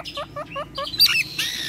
Ha ha ha ha!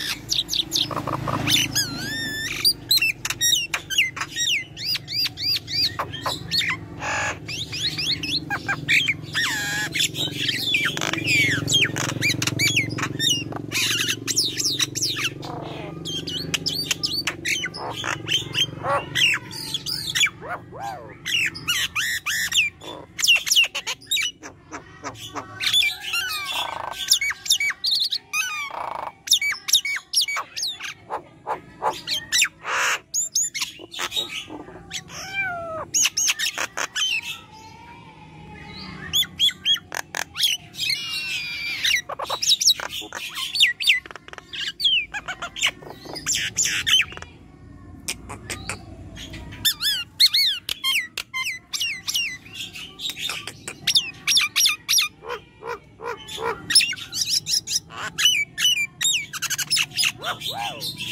Woo!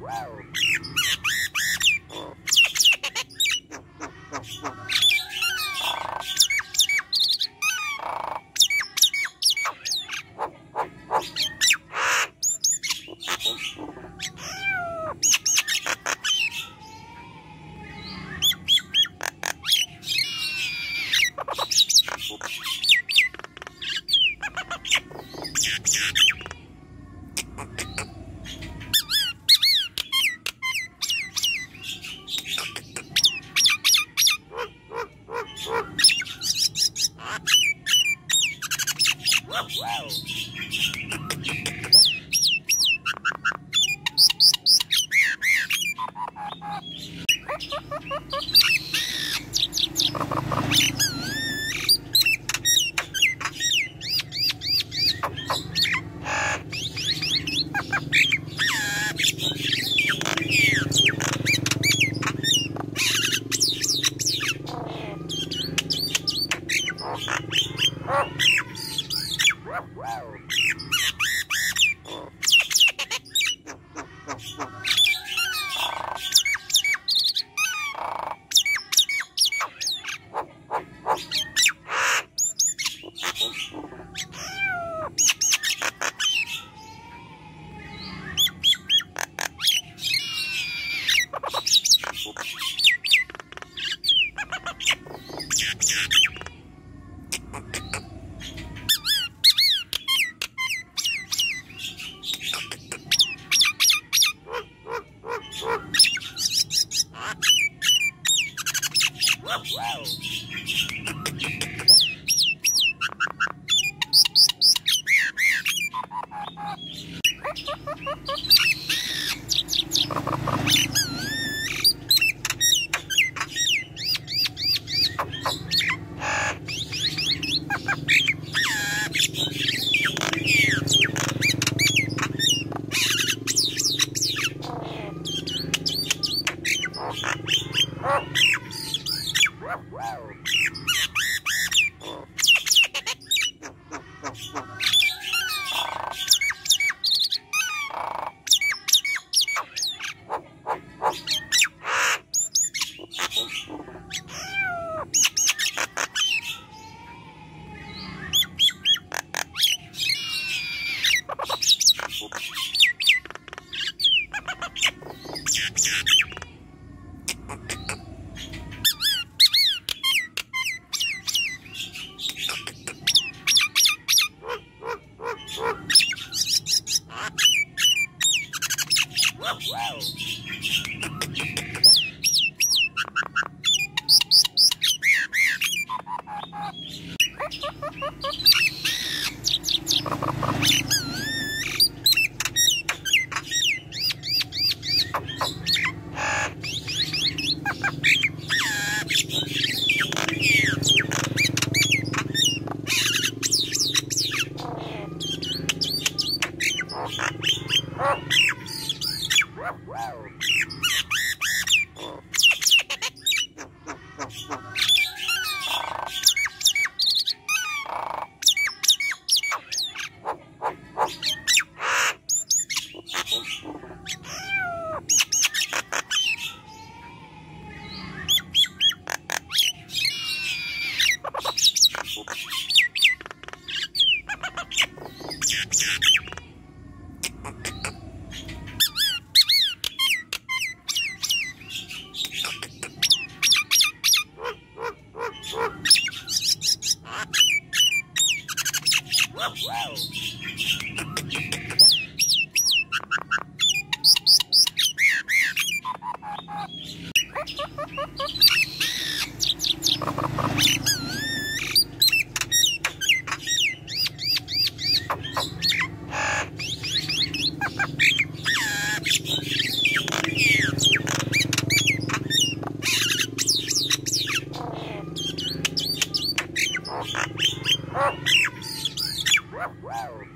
Woo! Thank Whoa.